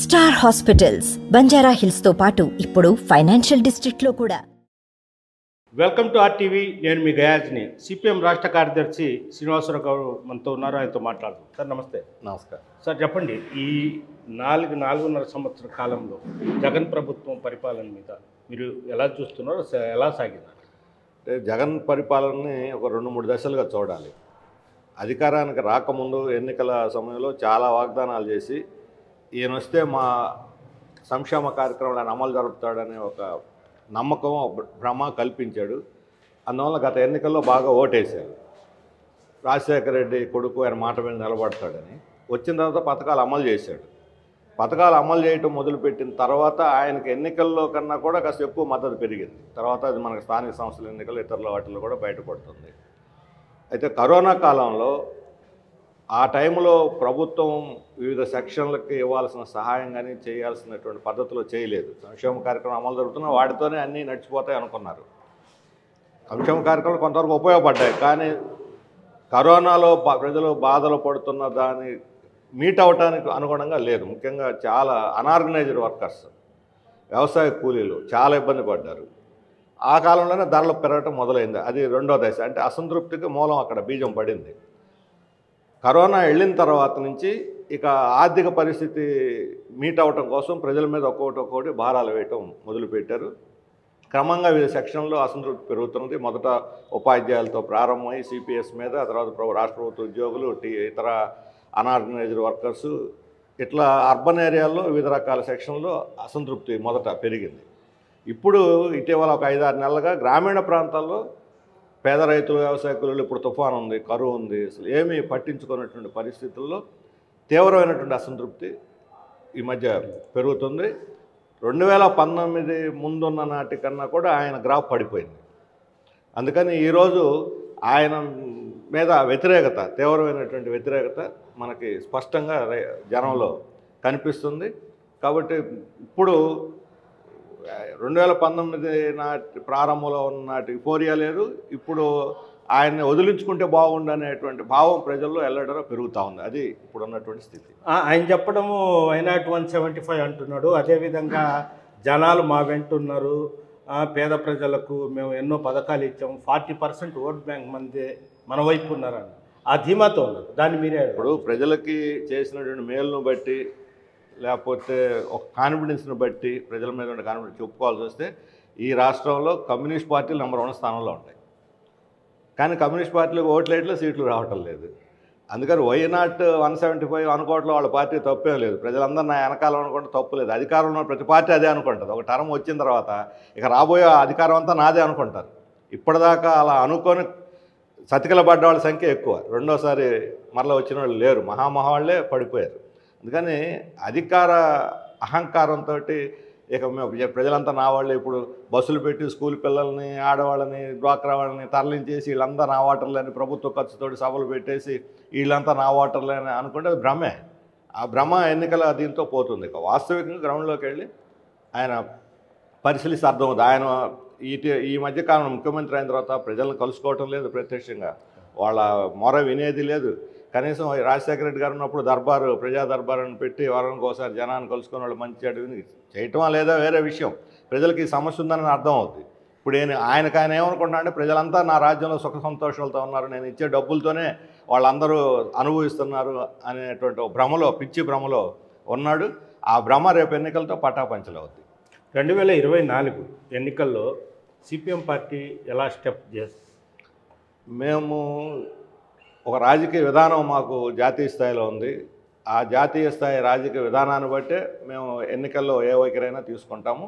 Star hospitals Banjara హిల్స్తో పాటు ఇప్పుడు financial డిస్ట్రిక్ట్లో కూడా. వెల్కమ్ టు ఆర్టీవీ నేను మీ గయాజ్ని. సిపిఎం రాష్ట్ర కార్యదర్శి శ్రీనివాసరావు గారు మనతో ఉన్నారు ఆయనతో మాట్లాడుతాం సార్ నమస్తే. నమస్కారం. సార్ చెప్పండి ఈ నాలుగు నాలుగున్నర సంవత్సర కాలంలో జగన్ ప్రభుత్వం పరిపాలన మీద మీరు ఎలా చూస్తున్నారో ఎలా సాగింది? అంటే జగన్ పరిపాలనని ఒక రెండు మూడు దశలుగా చూడాలి. అధికారానికి రాకముందు ఎన్నికల సమయంలో చాలా వాగ్దానాలు చేసి ఈయన వస్తే మా సంక్షేమ కార్యక్రమాలను అమలు జరుపుతాడనే ఒక నమ్మకం ఒక భ్రమ కల్పించాడు. అందువల్ల గత ఎన్నికల్లో బాగా ఓటేశారు. రాజశేఖర రెడ్డి కొడుకు ఆయన మాట మీద నిలబడతాడని. వచ్చిన తర్వాత పథకాలు అమలు చేశాడు. పథకాలు అమలు చేయటం మొదలుపెట్టిన తర్వాత ఆయనకి ఎన్నికల్లో కన్నా కూడా కాస్త ఎక్కువ మద్దతు పెరిగింది. తర్వాత అది మనకు స్థానిక సంస్థల ఎన్నికలు ఇతరుల వాటిల్లో కూడా బయటపడుతుంది. అయితే కరోనా కాలంలో ఆ టైంలో ప్రభుత్వం వివిధ సెక్షన్లకి ఇవ్వాల్సిన సహాయం కానీ చేయాల్సినటువంటి పద్ధతిలో చేయలేదు. సంక్షేమ కార్యక్రమం అమలు జరుగుతున్న వాటితోనే అన్నీ నడిచిపోతాయి అనుకున్నారు. సంక్షేమ కార్యక్రమాలు కొంతవరకు ఉపయోగపడ్డాయి. కానీ కరోనాలో ప్రజలు బాధలు పడుతున్న దాన్ని మీట్ అవటానికి అనుగుణంగా లేదు. ముఖ్యంగా చాలా అనార్గనైజ్డ్ వర్కర్స్ వ్యవసాయ కూలీలు చాలా ఇబ్బంది పడ్డారు. ఆ కాలంలోనే ధరలు పెరగటం మొదలైంది. అది రెండో దశ. అంటే అసంతృప్తికి మూలం అక్కడ బీజం పడింది. కరోనా వెళ్ళిన తర్వాత నుంచి ఇక ఆర్థిక పరిస్థితి మీట్ అవటం కోసం ప్రజల మీద ఒక్కొక్కటి ఒక్కొక్కటి భారాలు వేయటం మొదలుపెట్టారు. క్రమంగా వివిధ సెక్షన్లో అసంతృప్తి పెరుగుతున్నది. మొదట ఉపాధ్యాయులతో ప్రారంభమై సిపిఎస్ మీద తర్వాత రాష్ట్ర ప్రభుత్వ ఉద్యోగులు టీ ఇతర అన్ఆర్గనైజ్డ్ వర్కర్స్. ఇట్లా అర్బన్ ఏరియాల్లో వివిధ రకాల సెక్షన్లో అసంతృప్తి మొదట పెరిగింది. ఇప్పుడు ఇటీవల ఒక ఐదారు నెలలుగా గ్రామీణ ప్రాంతాల్లో పేద రైతులు వ్యవసాయ కూలీలు ఇప్పుడు తుఫాను ఉంది కరువు ఉంది అసలు ఏమీ పట్టించుకున్నటువంటి పరిస్థితుల్లో తీవ్రమైనటువంటి అసంతృప్తి ఈ మధ్య పెరుగుతుంది. రెండు వేల పంతొమ్మిది ముందున్న నాటి కన్నా కూడా ఆయన గ్రాఫ్ పడిపోయింది. అందుకని ఈరోజు ఆయన మీద వ్యతిరేకత తీవ్రమైనటువంటి వ్యతిరేకత మనకి స్పష్టంగా జనంలో కనిపిస్తుంది. కాబట్టి ఇప్పుడు రెండు వేల పంతొమ్మిది నాటి ప్రారంభంలో ఉన్న నాటి ఫోరియా లేదు. ఇప్పుడు ఆయన్ని వదిలించుకుంటే బాగుండు అనేటువంటి భావం ప్రజల్లో ఎల్లడరా పెరుగుతూ ఉంది. అది ఇప్పుడు ఉన్నటువంటి స్థితి ఆయన చెప్పడము వైనాట్ వన్ సెవెంటీ ఫైవ్ అంటున్నాడు. అదేవిధంగా జనాలు మా వెంటున్నారు పేద ప్రజలకు మేము ఎన్నో పథకాలు ఇచ్చాము. ఫార్టీ పర్సెంట్ ఓట్ బ్యాంక్ మంది మన వైపు ఉన్నారని. ఆ ధీమాతో ఉన్నారు. దాన్ని మీరే ఇప్పుడు ప్రజలకి చేసినటువంటి మేలును బట్టి లేకపోతే ఒక కాన్ఫిడెన్స్ని బట్టి ప్రజల మీద ఉండే కాన్ఫిడెన్స్ చెప్పుకోవాల్సి వస్తే ఈ రాష్ట్రంలో కమ్యూనిస్ట్ పార్టీలు నెంబర్ వన్ స్థానంలో ఉంటాయి. కానీ కమ్యూనిస్ట్ పార్టీలకు ఓట్లేట్లో సీట్లు రావటం లేదు. అందుకని why not one seventy five అనుకోవట్లో వాళ్ళ పార్టీ తప్పేం లేదు. ప్రజలందరూ నా వెనకాల అనుకుంటే తప్పు లేదు. అధికారంలో ప్రతి పార్టీ అదే అనుకుంటుంది. ఒక టర్మ్ వచ్చిన తర్వాత ఇక రాబోయే అధికారం అంతా నాదే అనుకుంటారు. ఇప్పటిదాకా అలా అనుకొని సతికిల పడ్డ వాళ్ళ సంఖ్య ఎక్కువ. రెండోసారి మరలా వచ్చిన వాళ్ళు లేరు. మహామహా వాళ్ళే పడిపోయారు. అందుకని అధికార అహంకారంతో ఇక మేము ప్రజలంతా నా వాళ్ళే. ఇప్పుడు బస్సులు పెట్టి స్కూల్ పిల్లల్ని ఆడవాళ్ళని డ్వాక్రా వాళ్ళని తరలించేసి వీళ్ళంతా నా వాటర్లని ప్రభుత్వ ఖర్చుతోటి సభలు పెట్టేసి వీళ్ళంతా నా వాటర్లని అని అనుకుంటే అది భ్రమే. ఆ భ్రమ ఎన్నికల దీంతో పోతుంది. ఇక వాస్తవికంగా గ్రౌండ్లోకి వెళ్ళి ఆయన పరిశీలిస్తే అర్థమవుతుంది. ఆయన ఈ ఈ మధ్యకాలం ముఖ్యమంత్రి అయిన తర్వాత ప్రజలను కలుసుకోవటం లేదు ప్రత్యక్షంగా. వాళ్ళ మొర వినేది లేదు. కనీసం రాజశేఖర రెడ్డి గారు ఉన్నప్పుడు దర్బారు ప్రజా దర్బారు అని పెట్టి వారానికి ఒకసారి జనాన్ని కలుసుకుని వాళ్ళు మంచి విని చేయటమా లేదా వేరే విషయం. ప్రజలకి సమస్య ఉందని అర్థం అవుతుంది ఇప్పుడు నేను ఆయనకు ఆయన ఏమనుకుంటున్నా అంటే ప్రజలంతా నా రాజ్యంలో సుఖ సంతోషాలతో ఉన్నారు. నేను ఇచ్చే డబ్బులతోనే వాళ్ళందరూ అనుభవిస్తున్నారు అనేటువంటి భ్రమలో పిచ్చి భ్రమలో ఉన్నాడు. ఆ భ్రమ రేపు ఎన్నికలతో పటాపంచలవుద్ది రెండు వేల ఇరవై నాలుగు ఎన్నికల్లో సిపిఎం పార్టీ ఎలా స్టెప్ చేస్తుంది మేము ఒక రాజకీయ విధానం మాకు జాతీయ స్థాయిలో ఉంది. ఆ జాతీయ స్థాయి రాజకీయ విధానాన్ని బట్టే మేము ఎన్నికల్లో ఏ వైఖరైనా తీసుకుంటాము.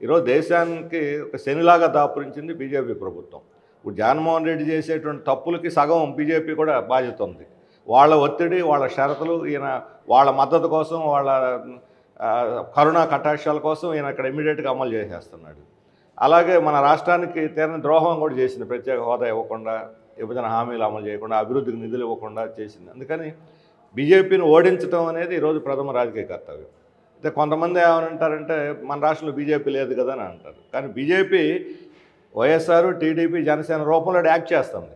ఈరోజు దేశానికి ఒక శనిలాగా దాపురించింది బీజేపీ ప్రభుత్వం. ఇప్పుడు జగన్మోహన్ రెడ్డి చేసేటువంటి తప్పులకి సగం బీజేపీ కూడా బాధ్యత ఉంది. వాళ్ళ ఒత్తిడి వాళ్ళ షరతులు ఈయన వాళ్ళ మద్దతు కోసం వాళ్ళ కరుణా కటాక్షాల కోసం ఈయన ఇక్కడ ఇమీడియట్గా అమలు చేసేస్తున్నాడు. అలాగే మన రాష్ట్రానికి తీరని ద్రోహం కూడా చేసింది ప్రత్యేక హోదా ఇవ్వకుండా. విభజన హామీలు అమలు చేయకుండా అభివృద్ధికి నిధులు ఇవ్వకుండా చేసింది. అందుకని బీజేపీని ఓడించడం అనేది ఈరోజు ప్రథమ రాజకీయ కర్తవ్యం. అయితే కొంతమంది ఏమనంటారంటే మన రాష్ట్రంలో బీజేపీ లేదు కదా అని అంటారు. కానీ బీజేపీ వైఎస్ఆర్ టీడీపీ జనసేన రూపంలో యాక్ట్ చేస్తుంది.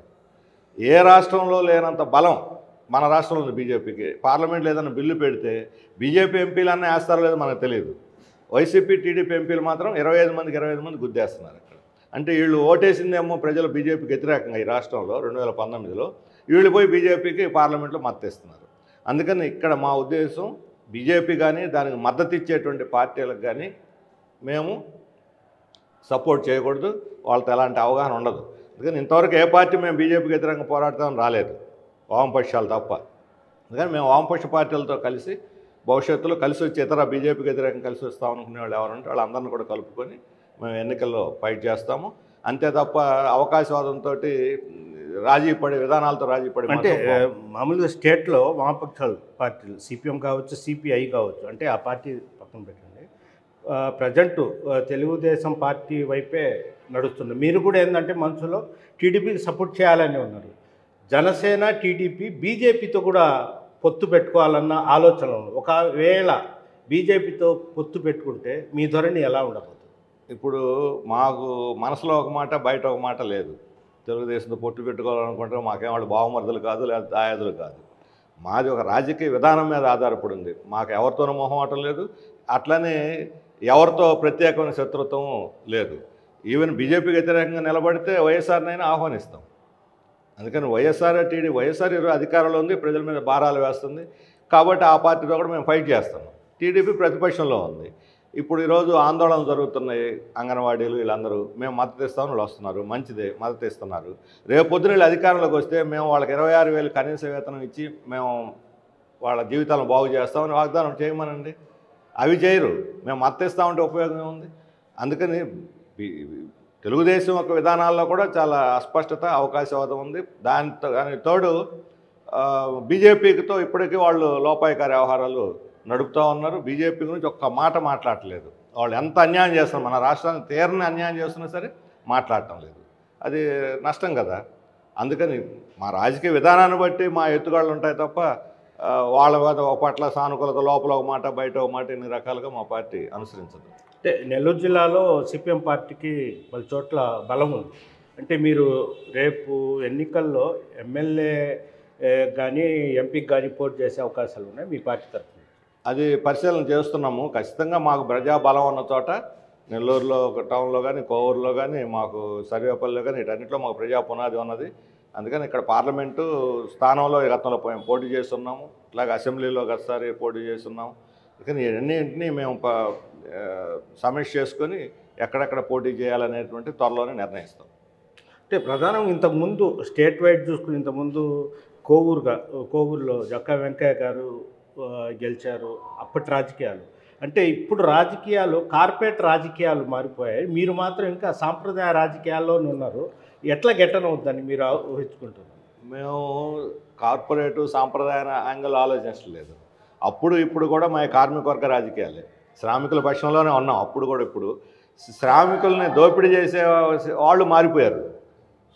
ఏ రాష్ట్రంలో లేనంత బలం మన రాష్ట్రంలో ఉంది బీజేపీకి. పార్లమెంట్లో ఏదైనా బిల్లు పెడితే బీజేపీ ఎంపీలన్నా వేస్తారో లేదో మనకు తెలియదు. వైసీపీ టీడీపీ ఎంపీలు మాత్రం ఇరవై ఐదు మందికి ఇరవై ఐదు మంది గుద్దేస్తున్నారు. అంటే వీళ్ళు ఓటేసిందేమో ప్రజలు బీజేపీకి వ్యతిరేకంగా ఈ రాష్ట్రంలో రెండు వేల పంతొమ్మిదిలో. వీళ్ళు పోయి బీజేపీకి పార్లమెంట్లో మద్దతిస్తున్నారు అందుకని ఇక్కడ మా ఉద్దేశం బీజేపీ కానీ దానికి మద్దతు ఇచ్చేటువంటి పార్టీలకు కానీ మేము సపోర్ట్ చేయకూడదు. వాళ్ళతో ఎలాంటి అవగాహన ఉండదు. అందుకని ఇంతవరకు ఏ పార్టీ మేము బీజేపీకి వ్యతిరేకంగా పోరాడతామని రాలేదు. వామపక్షాలు తప్ప. అందుకని మేము వామపక్ష పార్టీలతో కలిసి భవిష్యత్తులో కలిసి వచ్చి ఇతర బీజేపీకి వ్యతిరేకంగా కలిసి వస్తాం అనుకునే వాళ్ళు ఎవరంటే వాళ్ళందరినీ కూడా కలుపుకొని మేము ఎన్నికల్లో ఫైట్ చేస్తాము. అంతే తప్ప అవకాశవాదంతో రాజీ పడే విధానాలతో రాజీ పడే అంటే. మామూలుగా స్టేట్లో వామపక్షాలు పార్టీలు సిపిఎం కావచ్చు సిపిఐ కావచ్చు అంటే ఆ పార్టీ పక్కన పెట్టండి. ప్రజెంట్ తెలుగుదేశం పార్టీ వైపే నడుస్తుంది. మీరు కూడా ఏంటంటే మనసులో టీడీపీకి సపోర్ట్ చేయాలని ఉన్నారు. జనసేన టీడీపీ బీజేపీతో కూడా పొత్తు పెట్టుకోవాలన్న ఆలోచన ఉంది ఒకవేళ బీజేపీతో పొత్తు పెట్టుకుంటే మీ ధోరణి ఎలా ఉండబోతుంది? ఇప్పుడు మాకు మనసులో ఒక మాట బయట ఒక మాట లేదు. తెలుగుదేశంతో పొట్టు పెట్టుకోవాలనుకుంటే మాకేం వాళ్ళు బావమరుదులు కాదు లేదా దాయాదులు కాదు. మాది ఒక రాజకీయ విధానం మీద ఆధారపడి ఉంది మాకు ఎవరితోనూ మొహమాటం లేదు. అట్లనే ఎవరితో ప్రత్యేకమైన శత్రుత్వం లేదు. ఈవెన్ బీజేపీకి వ్యతిరేకంగా నిలబడితే వైఎస్ఆర్నైనా ఆహ్వానిస్తాం. అందుకని వైఎస్ఆర్ టీడీ వైఎస్ఆర్ ఈరోజు అధికారంలో ఉంది ప్రజల మీద భారాలు వేస్తుంది. కాబట్టి ఆ పార్టీతో కూడా మేము ఫైట్ చేస్తాం. టీడీపీ ప్రతిపక్షంలో ఉంది. ఇప్పుడు ఈరోజు ఆందోళన జరుగుతున్నాయి అంగన్వాడీలు వీళ్ళందరూ. మేము మద్దతు ఇస్తామని వాళ్ళు వస్తున్నారు. మంచిదే మద్దతు ఇస్తున్నారు. రేపు పొద్దున వీళ్ళు అధికారంలోకి వస్తే మేము వాళ్ళకి ఇరవై ఆరు వేలు కనీస వేతనం ఇచ్చి మేము వాళ్ళ జీవితాలను బాగు చేస్తామని వాగ్దానం చేయమనండి. అవి చేయరు. మేము మద్దతు ఇస్తామంటే ఉపయోగం ఉంది అందుకని తెలుగుదేశం యొక్క విధానాల్లో కూడా చాలా అస్పష్టత అవకాశవాదం ఉంది. దానితో దానికి తోడు బీజేపీతో ఇప్పటికీ వాళ్ళు లోపాయకారి వ్యవహారాలు నడుపుతూ ఉన్నారు. బీజేపీ గురించి ఒక్క మాట మాట్లాడట్లేదు వాళ్ళు ఎంత అన్యాయం చేస్తున్నారు? మన రాష్ట్రానికి తీరని అన్యాయం చేస్తున్నా సరే మాట్లాడటం లేదు. అది నష్టం కదా. అందుకని మా రాజకీయ విధానాన్ని బట్టి మా ఎత్తుగాళ్ళు ఉంటాయి తప్ప వాళ్ళ మీద ఒక పట్ల సానుకూలత లోపల ఒక మాట బయట ఒక మాట ఇన్ని రకాలుగా మా పార్టీ అనుసరించదు. అంటే నెల్లూరు జిల్లాలో సిపిఎం పార్టీకి పలు చోట్ల బలం ఉంది. అంటే మీరు రేపు ఎన్నికల్లో ఎమ్మెల్యే కానీ ఎంపీకి కానీ పోటీ చేసే అవకాశాలు ఉన్నాయి మీ పార్టీ తరఫున? అది పరిశీలన చేస్తున్నాము. ఖచ్చితంగా మాకు ప్రజాబలం ఉన్న చోట నెల్లూరులో ఒక టౌన్లో కానీ కోవూరులో కానీ మాకు సర్వేపల్లిలో కానీ వీటన్నిటిలో మాకు ప్రజా పునాది ఉన్నది. అందుకని ఇక్కడ పార్లమెంటు స్థానంలో గతంలో పోయి- పోటీ చేస్తున్నాము. ఇలాగ అసెంబ్లీలో గతసారి పోటీ చేస్తున్నాము. కానీ ఇవన్నింటినీ మేము ప- సమీక్ష చేసుకొని ఎక్కడెక్కడ పోటీ చేయాలనేటువంటి త్వరలోనే నిర్ణయిస్తాం. అంటే ప్రధానం ఇంతకుముందు స్టేట్ వైడ్ చూసుకుని ఇంతకుముందు కోవూరుగా కోవూరులో జక్కా వెంకయ్య గారు గెలిచారు అప్పటి రాజకీయాలు. అంటే ఇప్పుడు రాజకీయాలు కార్పొరేట్ రాజకీయాలు మారిపోయాయి. మీరు మాత్రం ఇంకా సాంప్రదాయ రాజకీయాల్లోనే ఉన్నారు. ఎట్లా గెట్టనవుద్దని మీరు ఊహించుకుంటున్నారు? మేము కార్పొరేట్ సాంప్రదాయ యాంగిల్ ఆలోచించలేదు అప్పుడు ఇప్పుడు కూడా మా కార్మిక వర్గ రాజకీయాలే. శ్రామికుల పక్షంలోనే ఉన్నాం. అప్పుడు కూడా ఇప్పుడు శ్రామికుల్ని దోపిడీ చేసే వాళ్ళు మారిపోయారు.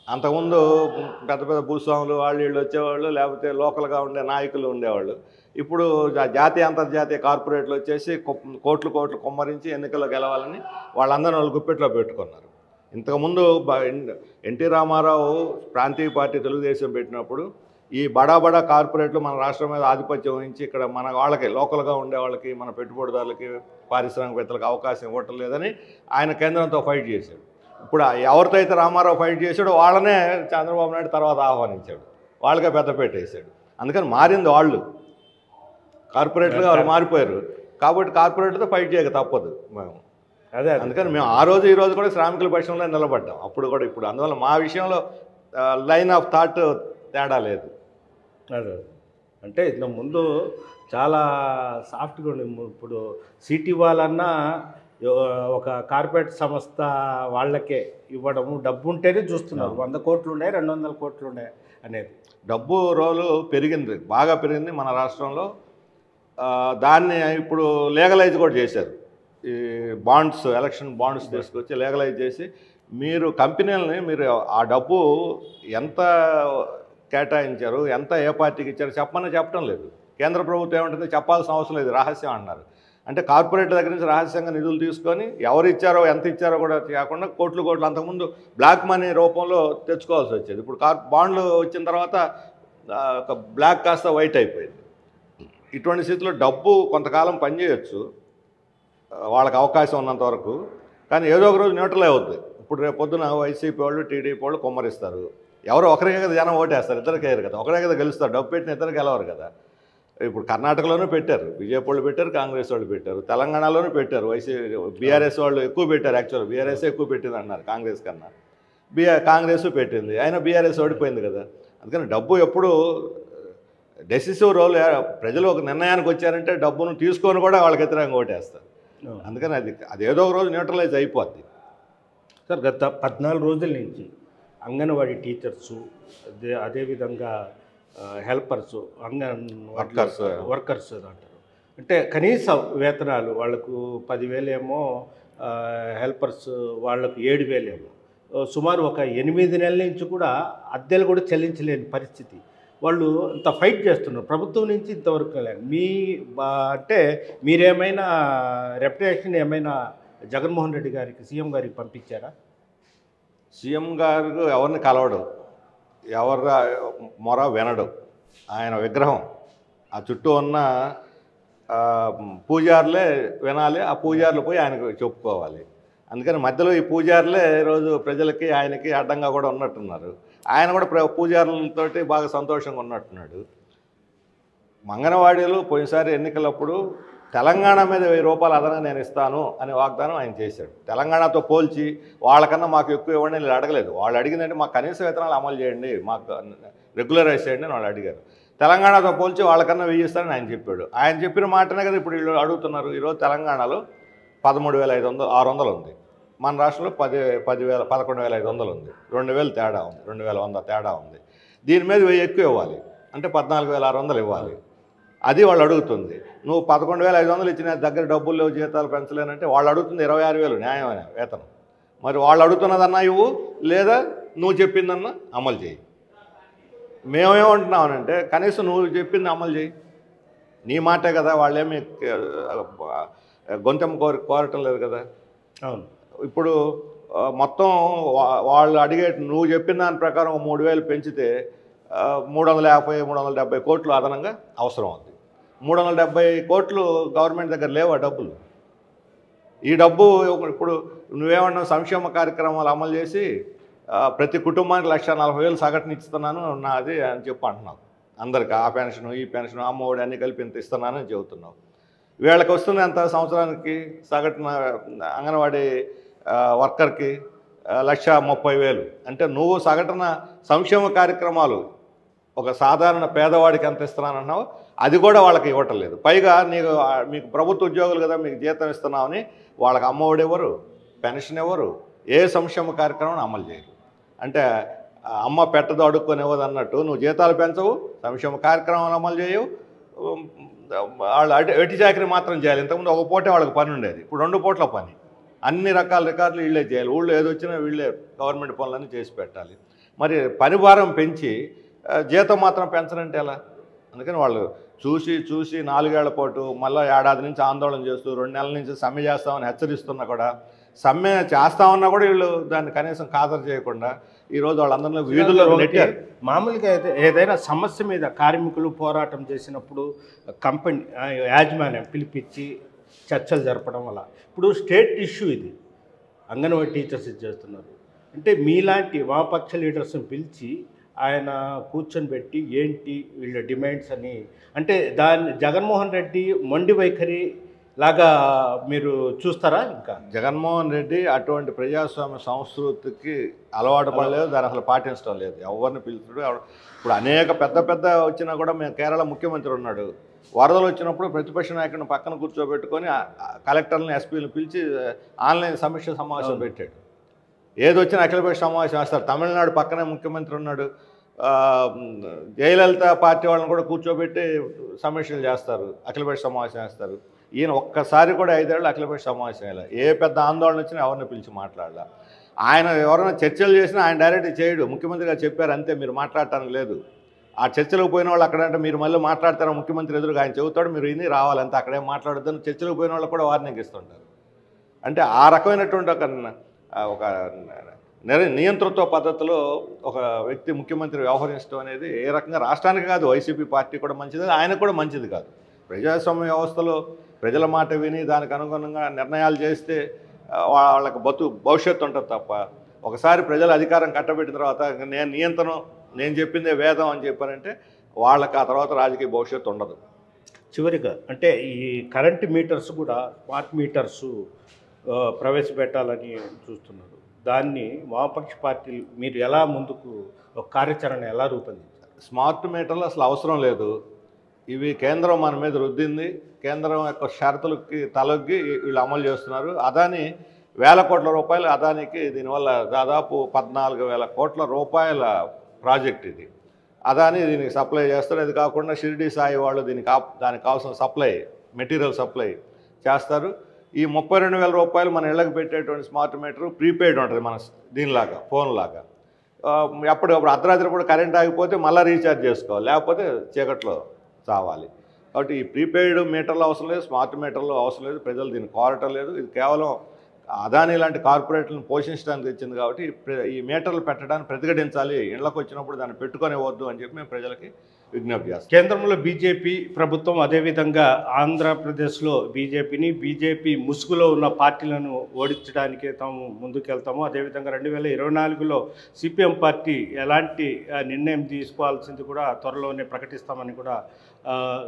అంతకుముందు పెద్ద పెద్ద భూస్వాములు వాళ్ళు వీళ్ళు వచ్చేవాళ్ళు లేకపోతే లోకల్గా ఉండే నాయకులు ఉండేవాళ్ళు. ఇప్పుడు జా- జాతీయ అంతర్జాతీయ కార్పొరేట్లు వచ్చేసి కోట్లు కోట్లు కుమ్మరించి ఎన్నికల్లో గెలవాలని వాళ్ళందరూ వాళ్ళు గుప్పెట్లో పెట్టుకున్నారు. ఇంతకుముందు ఎన్- ఎన్టీ రామారావు ప్రాంతీయ పార్టీ తెలుగుదేశం పెట్టినప్పుడు ఈ బడా బడా కార్పొరేట్లు మన రాష్ట్రం మీద ఆధిపత్యం వహించి ఇక్కడ మన వాళ్ళకి లోకల్గా ఉండే వాళ్ళకి మన పెట్టుబడిదారులకి పారిశ్రామికవేత్తలకు అవకాశం ఇవ్వటం లేదని ఆయన కేంద్రంతో ఫైట్ చేశాడు. ఇప్పుడు ఎవరితో అయితే రామారావు ఫైట్ చేశాడో వాళ్ళనే చంద్రబాబు నాయుడు తర్వాత ఆహ్వానించాడు. వాళ్ళకే పెద్దపేట వేసాడు అందుకని మారింది వాళ్ళు. కార్పొరేట్లుగా వాళ్ళు మారిపోయారు. కాబట్టి కార్పొరేట్తో ఫైట్ చేయక తప్పదు మేము. అదే అదే. అందుకని మేము ఆ రోజు ఈ రోజు కూడా శ్రామికుల పక్షంలో నిలబడ్డాం. అప్పుడు కూడా ఇప్పుడు అందువల్ల మా విషయంలో లైన్ ఆఫ్ థాట్ తేడా లేదు. అదే అంటే ఇంత ముందు చాలా సాఫ్ట్గా ఉండే. ఇప్పుడు సిటీ వాళ్ళన్నా ఒక కార్పొరేట్ సంస్థ వాళ్ళకే ఇవ్వడము డబ్బు ఉంటేనే చూస్తున్నారు వంద కోట్లు ఉన్నాయి రెండు వందల కోట్లు ఉన్నాయి అనేది. డబ్బు రోలు పెరిగింది బాగా పెరిగింది మన రాష్ట్రంలో. దాన్ని ఇప్పుడు లీగలైజ్ కూడా చేశారు. ఈ బాండ్స్ ఎలక్షన్ బాండ్స్ తీసుకొచ్చి లీగలైజ్ చేసి మీరు కంపెనీలని మీరు ఆ డబ్బు ఎంత కేటాయించారు ఎంత ఏ పార్టీకి ఇచ్చారు చెప్పమని చెప్పడం లేదు. కేంద్ర ప్రభుత్వం ఏమంటుంది? చెప్పాల్సిన అవసరం లేదు రహస్యం అన్నారు అంటే కార్పొరేట్ దగ్గర నుంచి రహస్యంగా నిధులు తీసుకొని ఎవరు ఇచ్చారో ఎంత ఇచ్చారో కూడా కాకుండా కోట్లు కోట్లు అంతకుముందు బ్లాక్ మనీ రూపంలో తెచ్చుకోవాల్సి వచ్చేది. ఇప్పుడు కార్ బాండ్లు వచ్చిన తర్వాత ఒక బ్లాక్ కాస్త వైట్ అయిపోయింది. ఇటువంటి స్థితిలో డబ్బు కొంతకాలం పనిచేయచ్చు వాళ్ళకి అవకాశం ఉన్నంత వరకు కానీ ఏదో ఒక రోజు న్యూట్రల్ అవుద్ది. ఇప్పుడు రేపు పొద్దున వైసీపీ వాళ్ళు టీడీపీ వాళ్ళు కుమ్మరిస్తారు. ఎవరు ఒకరికే కదా జనం ఓటేస్తారు ఇద్దరికి వేయరు కదా. ఒకరే కదా గెలుస్తారు. డబ్బు పెట్టిన ఇద్దరు గెలవరు కదా. ఇప్పుడు కర్ణాటకలోనూ పెట్టారు. బీజేపీ వాళ్ళు పెట్టారు కాంగ్రెస్ వాళ్ళు పెట్టారు తెలంగాణలోనూ పెట్టారు. వైసీపీ బీఆర్ఎస్ వాళ్ళు ఎక్కువ పెట్టారు యాక్చువల్ బీఆర్ఎస్ ఎక్కువ పెట్టింది అన్నారు కాంగ్రెస్ కన్నా. బీఆర్ కాంగ్రెస్ పెట్టింది. అయినా బీఆర్ఎస్ ఓడిపోయింది కదా. అందుకని డబ్బు ఎప్పుడు డెసిసివ్ రోల్ ప్రజలు ఒక నిర్ణయానికి వచ్చారంటే డబ్బును తీసుకొని కూడా వాళ్ళకి వ్యతిరేకంగా ఓటేస్తారు. అందుకని అది అది ఏదో ఒక రోజు న్యూట్రలైజ్ అయిపోద్ది. సార్ గత పద్నాలుగు రోజుల నుంచి అంగన్వాడీ టీచర్సు అదే అదేవిధంగా హెల్పర్స్ అంగన్ Workers. వర్కర్స్ అంటారు. అంటే కనీస వేతనాలు వాళ్ళకు పదివేలు ఏమో హెల్పర్స్ వాళ్ళకు ఏడు వేలేమో సుమారు ఒక ఎనిమిది నెలల నుంచి కూడా అద్దెలు కూడా చెల్లించలేని పరిస్థితి. వాళ్ళు ఇంత ఫైట్ చేస్తున్నారు. ప్రభుత్వం నుంచి ఇంతవరకు మీ అంటే మీరేమైనా రెప్యుటేషన్ ఏమైనా జగన్మోహన్ రెడ్డి గారికి సీఎం గారికి పంపించారా? సీఎం గారు ఎవరిని కలవడు. ఎవరు మొర వినడు. ఆయన విగ్రహం. ఆ చుట్టూ ఉన్న పూజారులే వినాలి ఆ పూజారులు పోయి ఆయనకు చెప్పుకోవాలి. అందుకని మధ్యలో ఈ పూజారులే రోజు ప్రజలకి ఆయనకి అడ్డంగా కూడా ఉన్నట్టున్నారు. ఆయన కూడా పూజారులతో పూజారులతోటి బాగా సంతోషంగా ఉన్నట్టున్నాడు. మంగనవాడీలు పోయినసారి ఎన్నికలప్పుడు తెలంగాణ మీద వెయ్యి రూపాయలు అదనంగా నేను ఇస్తాను అనే వాగ్దానం ఆయన చేశాడు. తెలంగాణతో పోల్చి వాళ్ళకన్నా మాకు ఎక్కువ ఇవ్వండి నేను అడగలేదు. వాళ్ళు అడిగిందంటే మాకు కనీస వేతనాలు అమలు చేయండి మాకు రెగ్యులరైజ్ చేయండి అని వాళ్ళు అడిగారు. తెలంగాణతో పోల్చి వాళ్ళకన్నా వెయ్యి ఇస్తానని ఆయన చెప్పాడు. ఆయన చెప్పిన మాటనే కదా ఇప్పుడు వీళ్ళు అడుగుతున్నారు. ఈరోజు తెలంగాణలో పదమూడు వేల ఐదు వందలు ఆరు వందలు ఉంది. మన రాష్ట్రంలో పది పదివేల పదకొండు వేల ఐదు వందలు ఉంది. రెండు వేలు తేడా ఉంది. రెండు వేల వంద తేడా ఉంది. దీని మీద వెయ్యి ఎక్కువ ఇవ్వాలి. అంటే పద్నాలుగు వేల ఆరు వందలు ఇవ్వాలి. అది వాళ్ళు అడుగుతుంది. నువ్వు పదకొండు వేల ఐదు వందలు ఇచ్చిన దగ్గర డబ్బులు లేవు జీతాలు పెంచలేనంటే వాళ్ళు అడుగుతుంది ఇరవై ఆరు వేలు న్యాయమైన వేతనం. మరి వాళ్ళు అడుగుతున్నదన్నా ఇవ్వు లేదా నువ్వు చెప్పిందన్నా అమలు చేయి. మేమేమంటున్నామనంటే కనీసం నువ్వు చెప్పింది అమలు చేయి. నీ మాటే కదా వాళ్ళేమి గొంతెమ్మ కోరి కోరటం లేదు కదా. అవును. ఇప్పుడు మొత్తం వా- వాళ్ళు అడిగే నువ్వు చెప్పిన దాని ప్రకారం ఒక మూడు వేలు పెంచితే మూడు వందల యాభై మూడు వందల డెబ్బై కోట్లు అదనంగా అవసరం అవుతుంది మూడు వందల డెబ్బై కోట్లు గవర్నమెంట్ దగ్గర లేవా డబ్బులు. ఈ డబ్బు ఇప్పుడు నువ్వేమన్నా సంక్షేమ కార్యక్రమాలు అమలు చేసి ప్రతి కుటుంబానికి లక్ష నలభై వేలు సగటున ఇస్తున్నాను నాది అని చెప్పి అంటున్నావు. అందరికి ఆ పెన్షన్ ఈ పెన్షన్ అమ్మఒడి అన్ని కలిపి ఇంత ఇస్తున్నానని చెబుతున్నావు. వీళ్ళకి వస్తుంది ఎంత సంవత్సరానికి సగటున అంగన్వాడీ వర్కర్కి లక్ష ముప్పై వేలు. అంటే నువ్వు సగటున సంక్షేమ కార్యక్రమాలు ఒక సాధారణ పేదవాడికి ఎంత ఇస్తున్నానన్నావు అది కూడా వాళ్ళకి ఇవ్వటం లేదు. పైగా నీకు మీకు ప్రభుత్వ ఉద్యోగులు కదా మీకు జీతం ఇస్తున్నామని వాళ్ళకి అమ్మఒడి ఎవరు పెన్షన్ ఎవరు ఏ సంక్షేమ కార్యక్రమం అమలు చేయరు. అంటే అమ్మ పెట్టదు అడుక్కొని ఇవ్వదు అన్నట్టు నువ్వు జీతాలు పెంచవు సంక్షేమ కార్యక్రమాలు అమలు చేయవు వాళ్ళు అటు చాకరీ మాత్రం చేయాలి. ఇంతకుముందు ఒక పూటే వాళ్ళకి పని ఉండేది. ఇప్పుడు రెండు పూట్ల పని. అన్ని రకాల రికార్డులు వీళ్ళే చేయాలి. ఊళ్ళో ఏది వచ్చినా వీళ్ళే గవర్నమెంట్ పనులన్నీ చేసి పెట్టాలి. మరి పని భారం పెంచి జీతం మాత్రం పెంచరంటే ఎలా? అందుకని వాళ్ళు చూసి చూసి నాలుగేళ్ళ పాటు మళ్ళీ ఏడాది నుంచి ఆందోళన చేస్తూ రెండు నెలల నుంచి సమ్మె చేస్తామని హెచ్చరిస్తున్నా కూడా సమ్మె చేస్తామన్నా కూడా వీళ్ళు దాన్ని కనీసం ఖాతరు చేయకుండా ఈరోజు వాళ్ళందరిలో వీధుల్లో నెట్టారు మామూలుగా అయితే ఏదైనా సమస్య మీద కార్మికులు పోరాటం చేసినప్పుడు కంపెనీ యాజమాన్యం పిలిపించి చర్చలు జరపడం వల్ల. ఇప్పుడు స్టేట్ ఇష్యూ ఇది. అంగన్వాడీ టీచర్స్ ఇది చేస్తున్నారు. అంటే మీలాంటి వామపక్ష లీడర్స్ని పిలిచి ఆయన కూర్చొని పెట్టి ఏంటి వీళ్ళ డిమాండ్స్ అని. అంటే దాన్ని జగన్మోహన్ రెడ్డి మొండి వైఖరి లాగా మీరు చూస్తారా ఇంకా? జగన్మోహన్ రెడ్డి అటువంటి ప్రజాస్వామ్య సంస్కృతికి అలవాటు పడలేదు దాన్ని అసలు పాటించడం లేదు. ఎవరిని పిలుచుడు ఇప్పుడు అనేక పెద్ద పెద్ద వచ్చినా కూడా మేము కేరళ ముఖ్యమంత్రి ఉన్నాడు. వరదలు వచ్చినప్పుడు ప్రతిపక్ష నాయకుడిని పక్కన కూర్చోబెట్టుకొని కలెక్టర్ని ఎస్పీని పిలిచి ఆన్లైన్ సమీక్ష సమావేశం. పెట్టాడు. ఏది వచ్చినా అఖిలపక్ష సమావేశం వేస్తారు. తమిళనాడు పక్కనే ముఖ్యమంత్రి ఉన్నాడు. జయలలిత పార్టీ వాళ్ళని కూడా కూర్చోబెట్టి సమీక్షలు చేస్తారు. అఖిలపక్ష సమావేశం వేస్తారు. ఈయన ఒక్కసారి కూడా ఐదేళ్ళు అఖిలపక్ష సమావేశం వేయాలి. ఏ పెద్ద ఆందోళన వచ్చినా ఎవరిని పిలిచి మాట్లాడాల. ఆయన ఎవరైనా చర్చలు చేసినా ఆయన డైరెక్ట్ చేయడు. ముఖ్యమంత్రి గారు చెప్పారు అంతే మీరు మాట్లాడటానికి లేదు. ఆ చర్చలకు పోయిన వాళ్ళు అక్కడంటే మీరు మళ్ళీ మాట్లాడతారు? ముఖ్యమంత్రి ఎదురుగా ఆయన చెబుతాడు మీరు ఇది రావాలంతా అక్కడే మాట్లాడద్దని చర్చలకు పోయిన వాళ్ళు కూడా వార్నింగ్ ఇస్తుంటారు. అంటే ఆ రకమైనటువంటి ఒక ఒక నిర- నియంతృత్వ పద్ధతిలో ఒక వ్యక్తి ముఖ్యమంత్రి వ్యవహరించడం అనేది ఏ రకంగా రాష్ట్రానికి కాదు వైసీపీ పార్టీ కూడా మంచిది ఆయన కూడా మంచిది కాదు. ప్రజాస్వామ్య వ్యవస్థలో ప్రజల మాట విని దానికి అనుగుణంగా నిర్ణయాలు చేస్తే వాళ్ళకి బతు భవిష్యత్తు ఉంటుంది తప్ప ఒకసారి ప్రజల అధికారం కట్టబెట్టిన తర్వాత నేను నియంత్రణ నేను చెప్పిందే వేదం అని చెప్పారంటే వాళ్ళకి ఆ తర్వాత రాజకీయ భవిష్యత్తు ఉండదు. చివరిగా అంటే ఈ కరెంట్ మీటర్స్ కూడా స్మార్ట్ మీటర్స్ ప్రవేశపెట్టాలని చూస్తున్నారు. దాన్ని వామపక్ష పార్టీలు మీరు ఎలా ముందుకు ఒక కార్యాచరణ ఎలా రూపొందించారు? స్మార్ట్ మీటర్లు అసలు అవసరం లేదు. ఇవి కేంద్రం మన మీద రుద్దింది. కేంద్రం యొక్క షరతులకి తలొగ్గి వీళ్ళు అమలు చేస్తున్నారు. అదాని వేల కోట్ల రూపాయలు అదానికి దీనివల్ల దాదాపు పద్నాలుగు వేల కోట్ల రూపాయల ప్రాజెక్ట్ ఇది. అదాని దీనికి సప్లై చేస్తారు. అది కాకుండా షిరిడి సాయి వాళ్ళు దీనికి దానికి కావాల్సిన సప్లై మెటీరియల్ సప్లై చేస్తారు. ఈ ముప్పై రెండు వేల రూపాయలు మన ఇళ్ళకి పెట్టేటువంటి స్మార్ట్ మీటర్ ప్రీపెయిడ్ ఉంటుంది మన దీనిలాగా ఫోన్ లాగా అప్పుడు ఎప్పటికప్పుడు అర్ధరాత్రి కూడా కరెంట్ ఆగిపోతే మళ్ళీ రీఛార్జ్ చేసుకోవాలి. లేకపోతే చీకట్లో చావాలి. కాబట్టి ఈ ప్రీపెయిడ్ మీటర్లు అవసరం లేదు స్మార్ట్ మీటర్లు అవసరం లేదు ప్రజలు దీన్ని కోరటం లేదు. ఇది కేవలం అదాని లాంటి కార్పొరేట్లను పోషించడానికి వచ్చింది కాబట్టి ఈ మీటర్లు పెట్టడానికి ప్రతిఘటించాలి. ఇళ్ళకు వచ్చినప్పుడు దాన్ని పెట్టుకొని వద్దు అని చెప్పి మేము ప్రజలకి విజ్ఞప్తి చేస్తాం. కేంద్రంలో బీజేపీ ప్రభుత్వం అదేవిధంగా ఆంధ్రప్రదేశ్లో బీజేపీని బీజేపీ ముసుగులో ఉన్న పార్టీలను ఓడించడానికి తాము ముందుకెళ్తాము. అదేవిధంగా రెండు వేల ఇరవై నాలుగులో సిపిఎం పార్టీ ఎలాంటి నిర్ణయం తీసుకోవాల్సింది కూడా త్వరలోనే ప్రకటిస్తామని కూడా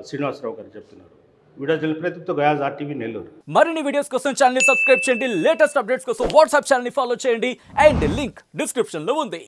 శ్రీనివాసరావు గారు చెప్తున్నారు. వీడియో ప్రతితో గయాజ్ ఆర్టీవీ నెల్లూరు. మరిన్ని వీడియోస్ కోసం ఛానల్ సబ్స్క్రైబ్ చేయండి. లేటెస్ట్ అప్డేట్స్ కోసం వాట్సాప్ ఛానల్ ఫాలో చేయండి. అండ్ లింక్ డిస్క్రిప్షన్లో ఉంది.